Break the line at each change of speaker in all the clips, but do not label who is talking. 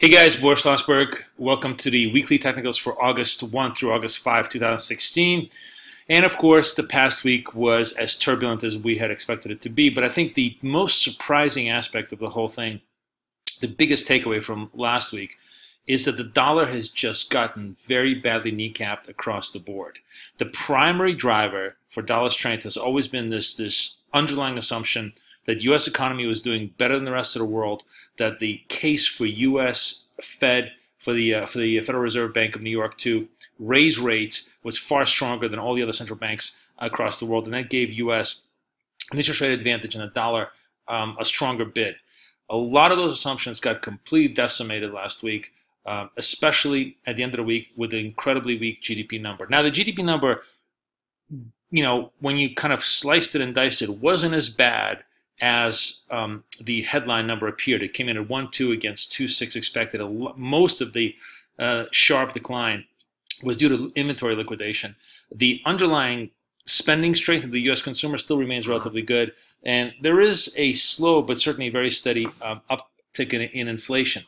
Hey guys, Boris Schlossberg. Welcome to the weekly technicals for August 1 through August 5, 2016. And of course, the past week was as turbulent as we had expected it to be. But I think the most surprising aspect of the whole thing, the biggest takeaway from last week, is that the dollar has just gotten very badly kneecapped across the board. The primary driver for dollar strength has always been this, this underlying assumption that U.S. economy was doing better than the rest of the world, that the case for U.S. Fed, for the, uh, for the Federal Reserve Bank of New York to raise rates was far stronger than all the other central banks across the world, and that gave U.S. an interest rate advantage and the dollar um, a stronger bid. A lot of those assumptions got completely decimated last week, um, especially at the end of the week with the incredibly weak GDP number. Now, the GDP number, you know, when you kind of sliced it and diced it, wasn't as bad as um, the headline number appeared. It came in at 1.2 against 2.6 expected. Most of the uh, sharp decline was due to inventory liquidation. The underlying spending strength of the U.S. consumer still remains relatively good, and there is a slow but certainly very steady um, uptick in, in inflation.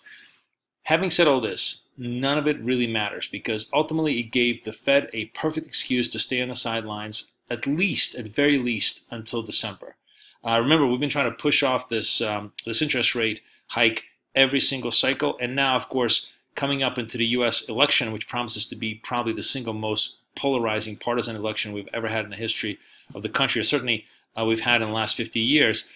Having said all this, none of it really matters because ultimately it gave the Fed a perfect excuse to stay on the sidelines at least, at very least, until December. Uh, remember, we've been trying to push off this um, this interest rate hike every single cycle, and now, of course, coming up into the U.S. election, which promises to be probably the single most polarizing partisan election we've ever had in the history of the country, or certainly uh, we've had in the last 50 years,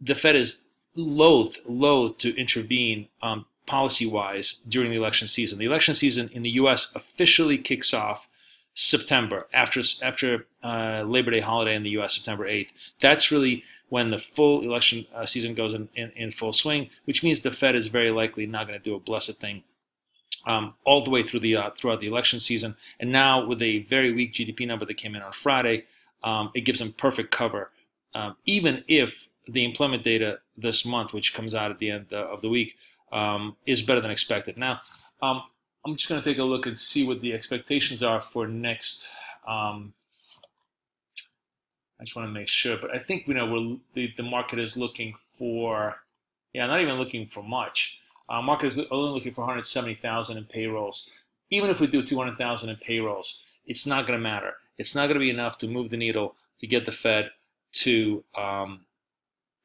the Fed is loath, loath to intervene um, policy-wise during the election season. The election season in the U.S. officially kicks off September after after uh, Labor Day holiday in the U.S. September 8th. That's really when the full election uh, season goes in, in, in, full swing, which means the Fed is very likely not going to do a blessed thing um, all the way through the uh, throughout the election season. And now with a very weak GDP number that came in on Friday, um, it gives them perfect cover, um, even if the employment data this month, which comes out at the end uh, of the week, um, is better than expected. Now, um, I'm just going to take a look and see what the expectations are for next. Um, I just want to make sure, but I think you know the the market is looking for, yeah, not even looking for much. Uh, market is only looking for 170,000 in payrolls. Even if we do 200,000 in payrolls, it's not going to matter. It's not going to be enough to move the needle to get the Fed to um,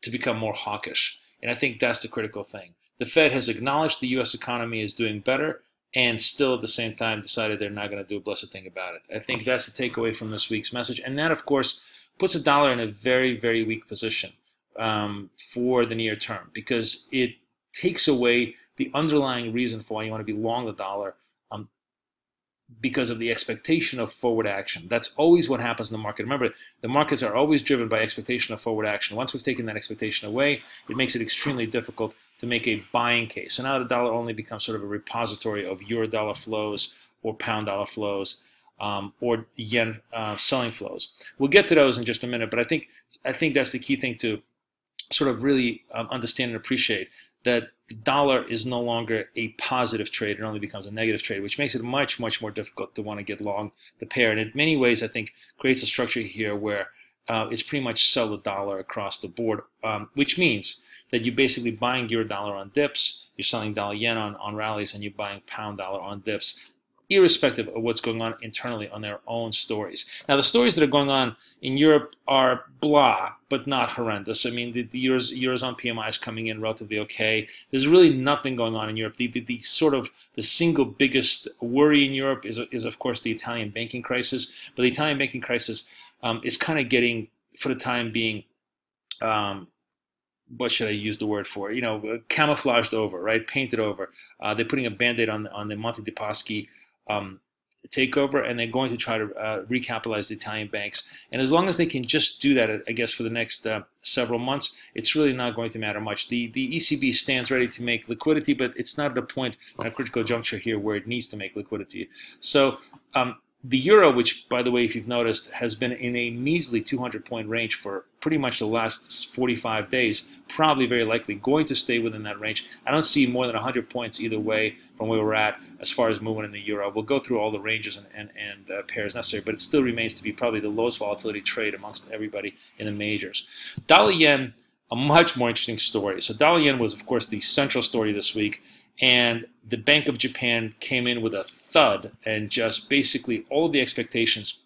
to become more hawkish. And I think that's the critical thing. The Fed has acknowledged the U.S. economy is doing better and still at the same time decided they're not going to do a blessed thing about it. I think that's the takeaway from this week's message. And that, of course, puts the dollar in a very, very weak position um, for the near term because it takes away the underlying reason for why you want to be long the dollar because of the expectation of forward action. That's always what happens in the market. Remember, the markets are always driven by expectation of forward action. Once we've taken that expectation away, it makes it extremely difficult to make a buying case. So now the dollar only becomes sort of a repository of euro dollar flows or pound dollar flows um, or yen uh, selling flows. We'll get to those in just a minute, but I think I think that's the key thing to sort of really um, understand and appreciate that the dollar is no longer a positive trade; it only becomes a negative trade, which makes it much much more difficult to want to get long the pair. And in many ways, I think creates a structure here where uh, it's pretty much sell the dollar across the board, um, which means that you're basically buying euro dollar on dips, you're selling dollar yen on, on rallies, and you're buying pound dollar on dips, irrespective of what's going on internally on their own stories. Now, the stories that are going on in Europe are blah, but not horrendous. I mean, the, the Euros, Eurozone PMI is coming in relatively okay. There's really nothing going on in Europe. The, the, the sort of the single biggest worry in Europe is, is, of course, the Italian banking crisis. But the Italian banking crisis um, is kind of getting, for the time being, um, what should I use the word for? You know, camouflaged over, right? Painted over. Uh, they're putting a band-aid on the, on the Monte dei Um, takeover, and they're going to try to uh, recapitalize the Italian banks. And as long as they can just do that, I guess for the next uh, several months, it's really not going to matter much. The the ECB stands ready to make liquidity, but it's not at a point at a critical juncture here where it needs to make liquidity. So. Um, the euro, which, by the way, if you've noticed, has been in a measly 200 point range for pretty much the last 45 days, probably very likely going to stay within that range. I don't see more than 100 points either way from where we're at as far as movement in the euro. We'll go through all the ranges and, and, and uh, pairs necessary, but it still remains to be probably the lowest volatility trade amongst everybody in the majors. Dollar yen, a much more interesting story. So dollar yen was, of course, the central story this week and the Bank of Japan came in with a thud and just basically all the expectations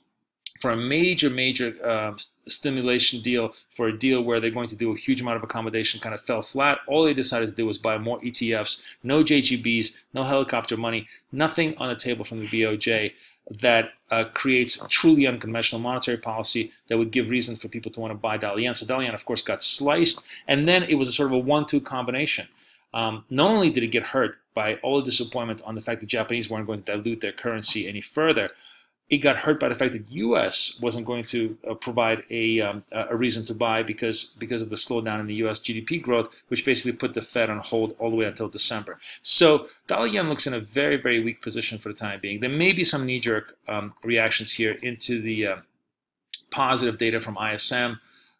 for a major, major um, stimulation deal, for a deal where they're going to do a huge amount of accommodation, kind of fell flat. All they decided to do was buy more ETFs, no JGBs, no helicopter money, nothing on the table from the BOJ that uh, creates truly unconventional monetary policy that would give reason for people to want to buy dollar yen. So dollar yen, of course, got sliced, and then it was a sort of a one-two combination. Um, not only did it get hurt by all the disappointment on the fact that Japanese weren't going to dilute their currency any further, it got hurt by the fact that U.S. wasn't going to uh, provide a, um, a reason to buy because because of the slowdown in the U.S. GDP growth, which basically put the Fed on hold all the way until December. So dollar yen looks in a very very weak position for the time being. There may be some knee-jerk um, reactions here into the uh, positive data from ISM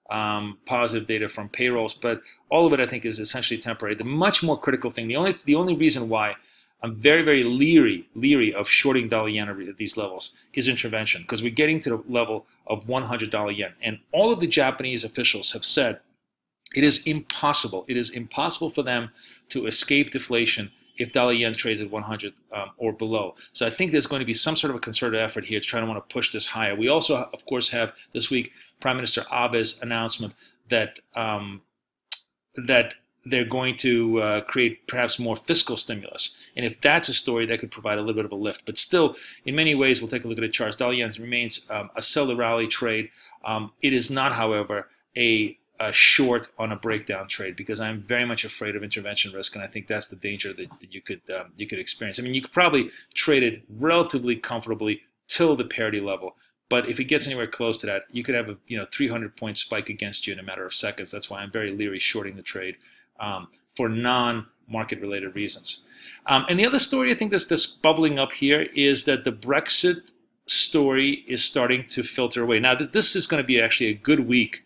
um, positive data from payrolls, but all of it I think is essentially temporary. The much more critical thing, the only the only reason why I'm very very leery leery of shorting dollar yen at these levels is intervention because we're getting to the level of 100 dollar yen, and all of the Japanese officials have said it is impossible. It is impossible for them to escape deflation if dollar yen trades at 100 um, or below. So I think there's going to be some sort of a concerted effort here to try to want to push this higher. We also, of course, have this week Prime Minister Abe's announcement that um, that they're going to uh, create perhaps more fiscal stimulus. And if that's a story, that could provide a little bit of a lift. But still, in many ways, we'll take a look at the charts. Dollar yen remains um, a sell the rally trade. Um, it is not, however, a uh, short on a breakdown trade because I'm very much afraid of intervention risk, and I think that's the danger that, that you could um, you could experience. I mean, you could probably trade it relatively comfortably till the parity level, but if it gets anywhere close to that, you could have a you know 300 point spike against you in a matter of seconds. That's why I'm very leery shorting the trade um, for non-market related reasons. Um, and the other story I think that's that's bubbling up here is that the Brexit story is starting to filter away. Now, this is going to be actually a good week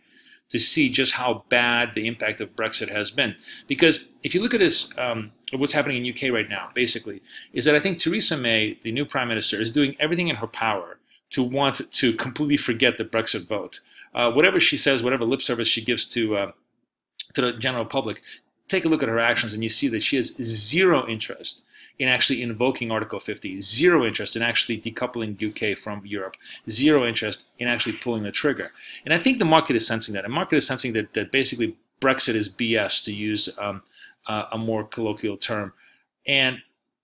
to see just how bad the impact of Brexit has been. Because if you look at this, um, what's happening in UK right now, basically, is that I think Theresa May, the new prime minister, is doing everything in her power to want to completely forget the Brexit vote. Uh, whatever she says, whatever lip service she gives to uh, to the general public, take a look at her actions, and you see that she has zero interest in actually invoking Article 50, zero interest in actually decoupling UK from Europe, zero interest in actually pulling the trigger. And I think the market is sensing that. The market is sensing that, that basically Brexit is BS, to use um, uh, a more colloquial term. And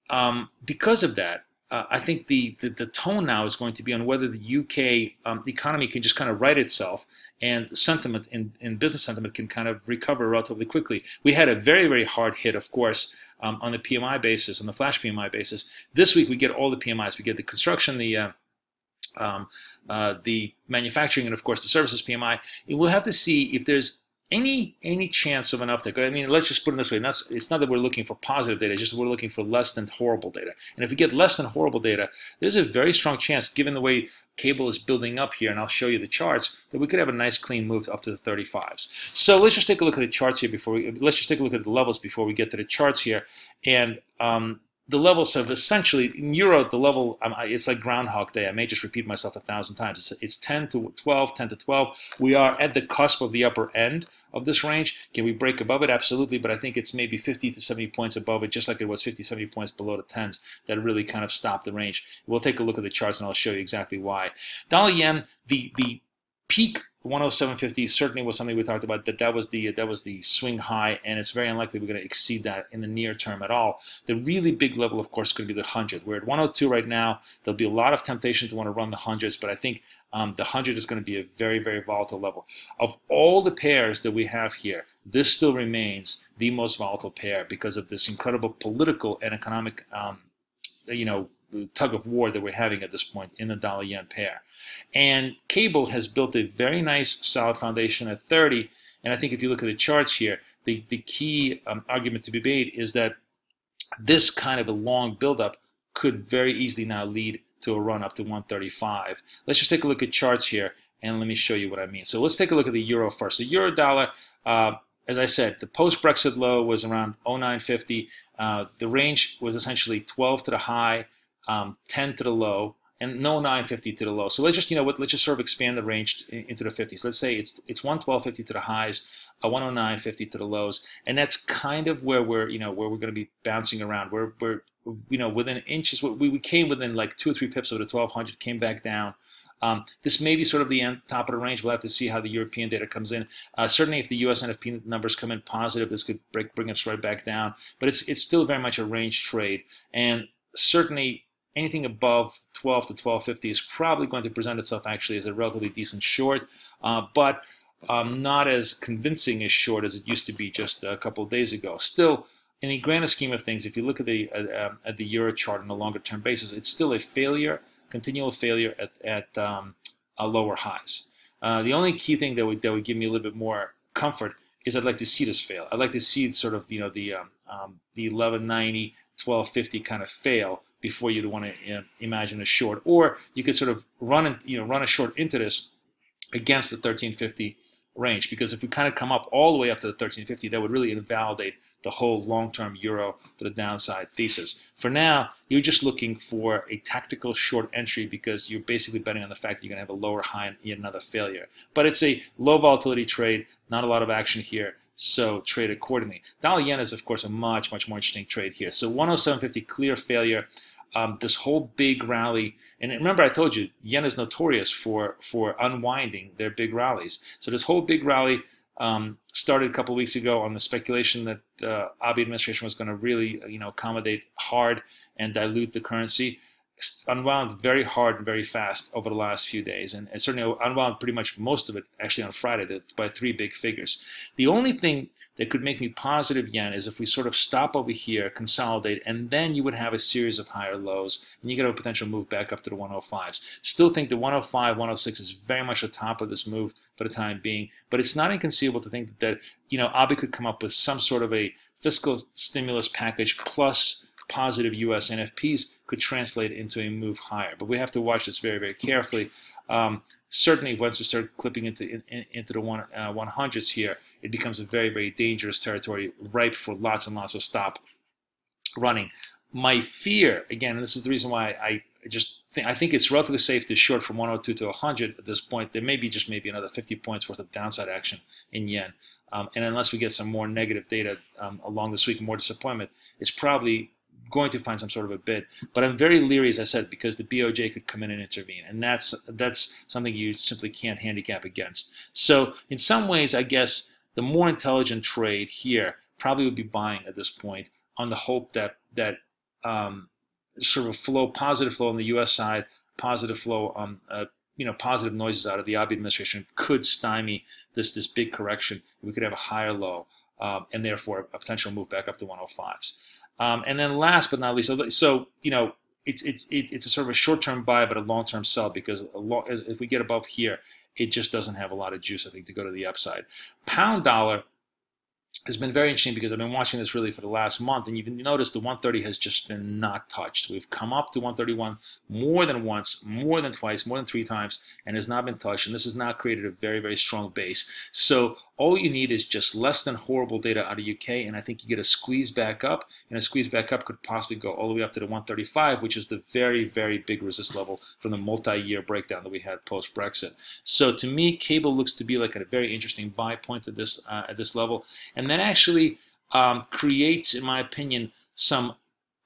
um, because of that, uh, I think the, the, the, tone now is going to be on whether the UK um, economy can just kind of right itself and sentiment in, in business sentiment can kind of recover relatively quickly. We had a very, very hard hit, of course, um, on the PMI basis, on the flash PMI basis. This week we get all the PMIs. We get the construction, the uh, um, uh, the manufacturing, and of course the services PMI. And we'll have to see if there's any any chance of an uptick. I mean, let's just put it this way: it's not that we're looking for positive data; it's just we're looking for less than horrible data. And if we get less than horrible data, there's a very strong chance, given the way cable is building up here, and I'll show you the charts, that we could have a nice clean move up to the 35s. So let's just take a look at the charts here before we. Let's just take a look at the levels before we get to the charts here, and um, the levels have essentially in euro the level um, it's like groundhog day. I may just repeat myself a thousand times. It's, it's 10 to 12 10 to 12 we are at the cusp of the upper end of this range. Can we break above it? Absolutely but i think it's maybe 50 to 70 points above it just like it was 50 70 points below the 10s that really kind of stopped the range. We'll take a look at the charts and i'll show you exactly why. Dollar yen the the peak 107.50 certainly was something we talked about that that was the that was the swing high and it's very unlikely we're going to exceed that in the near term at all. The really big level of course could be the 100 we're at 102 right now. There'll be a lot of temptation to want to run the hundreds but i think um, the 100 is going to be a very very volatile level. Of all the pairs that we have here this still remains the most volatile pair because of this incredible political and economic um, you know tug of war that we're having at this point in the dollar yen pair. And cable has built a very nice solid foundation at 30. And I think if you look at the charts here, the, the key um, argument to be made is that this kind of a long buildup could very easily now lead to a run up to 135. Let's just take a look at charts here and let me show you what I mean. So let's take a look at the euro first. The euro dollar, uh, as I said, the post-Brexit low was around 0950. Uh, the range was essentially 12 to the high, um, 10 to the low, and no 950 to the low. So let's just, you know what, let's just sort of expand the range into the 50s. Let's say it's it's 112.50 to the highs, a 109.50 to the lows, and that's kind of where we're, you know, where we're going to be bouncing around. We're, we're, you know, within inches. We, we came within like two or three pips of the 1200, came back down. Um, this may be sort of the end, top of the range. We'll have to see how the European data comes in. Uh, certainly, if the U.S. NFP numbers come in positive, this could break, bring us right back down. But it's it's still very much a range trade, and certainly anything above 12 to 1250 is probably going to present itself actually as a relatively decent short, uh, but um, not as convincing as short as it used to be just a couple of days ago. Still, in the grander scheme of things, if you look at the uh, at the euro chart on a longer term basis, it's still a failure continual failure at, at um, lower highs. Uh, the only key thing that would, that would give me a little bit more comfort is I'd like to see this fail. I'd like to see sort of, you know, the, um, um, the 1190, 1250 kind of fail before you'd want to you know, imagine a short. Or you could sort of run, in, you know, run a short into this against the 1350 range because if we kind of come up all the way up to the 1350, that would really invalidate the whole long-term euro to the downside thesis. For now, you're just looking for a tactical short entry because you're basically betting on the fact that you're going to have a lower high and yet another failure. But it's a low volatility trade, not a lot of action here, so trade accordingly. Dollar yen is, of course, a much, much more interesting trade here. So 107.50 clear failure. Um, this whole big rally, and remember I told you, yen is notorious for for unwinding their big rallies. So this whole big rally um, started a couple weeks ago on the speculation that the uh, Abe administration was going to really, you know, accommodate hard and dilute the currency. Unwound very hard and very fast over the last few days, and, and certainly unwound pretty much most of it actually on Friday by three big figures. The only thing that could make me positive yen is if we sort of stop over here, consolidate, and then you would have a series of higher lows, and you get a potential move back up to the 105s. Still think the 105, 106 is very much the top of this move for the time being, but it's not inconceivable to think that, that you know Abe could come up with some sort of a fiscal stimulus package plus positive U.S. NFPs could translate into a move higher. But we have to watch this very, very carefully. Um, certainly, once we start clipping into in, into the one, uh, 100s here, it becomes a very, very dangerous territory, ripe for lots and lots of stop running. My fear, again, this is the reason why I just think I think it's relatively safe to short from 102 to 100 at this point. There may be just maybe another 50 points worth of downside action in yen. Um, and unless we get some more negative data um, along this week, more disappointment, it's probably going to find some sort of a bid. But I'm very leery, as I said, because the BOJ could come in and intervene, and that's that's something you simply can't handicap against. So in some ways, I guess the more intelligent trade here probably would be buying at this point on the hope that that um, sort of flow, positive flow on the U.S. side, positive flow on uh, you know positive noises out of the Abe administration could stymie this this big correction. We could have a higher low. Um, and therefore a potential move back up to 105s. Um, and then last but not least, so, you know, it's it's it's a sort of a short-term buy but a long-term sell because if we get above here, it just doesn't have a lot of juice, I think, to go to the upside. Pound dollar has been very interesting because I've been watching this really for the last month, and you've noticed the 130 has just been not touched. We've come up to 131 more than once, more than twice, more than three times, and has not been touched. And this has now created a very, very strong base. So all you need is just less than horrible data out of UK, and I think you get a squeeze back up, and a squeeze back up could possibly go all the way up to the 135, which is the very, very big resist level from the multi-year breakdown that we had post-Brexit. So to me, cable looks to be like a very interesting buy point at this uh, at this level, and that actually um, creates, in my opinion, some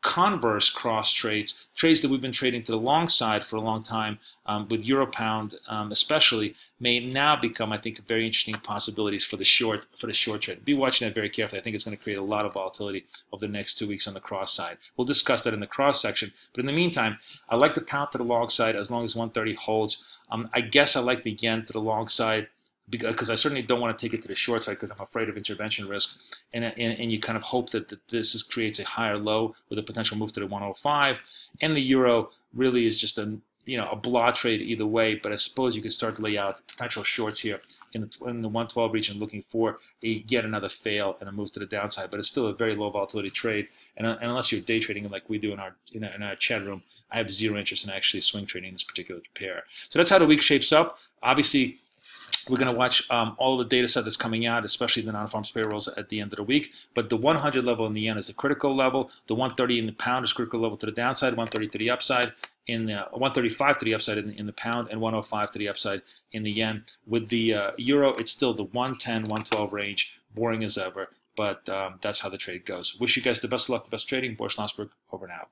converse cross trades, trades that we've been trading to the long side for a long time um, with euro pound um, especially, may now become, I think, very interesting possibilities for the short for the short trade. Be watching that very carefully. I think it's going to create a lot of volatility over the next two weeks on the cross side. We'll discuss that in the cross section. But in the meantime, I like the pound to the long side as long as 130 holds. Um, I guess I like the yen to the long side because I certainly don't want to take it to the short side because I'm afraid of intervention risk. And, uh, and, and you kind of hope that, that this is, creates a higher low with a potential move to the 105. And the euro really is just a you know a blah trade either way. But I suppose you could start to lay out potential shorts here in the, in the 112 region, looking for a yet another fail and a move to the downside. But it's still a very low volatility trade. And, uh, and unless you're day trading like we do in our in our, in our chat room, I have zero interest in actually swing trading this particular pair. So that's how the week shapes up. Obviously, we're going to watch um, all the data set that's coming out, especially the non-farms payrolls at the end of the week. But the 100 level in the yen is the critical level. The 130 in the pound is critical level to the downside, 130 to the upside, in the 135 to the upside in the, in the pound, and 105 to the upside in the yen. With the uh, euro, it's still the 110, 112 range, boring as ever. But um, that's how the trade goes. Wish you guys the best of luck, the best trading. Boris Schlossberg, over and out.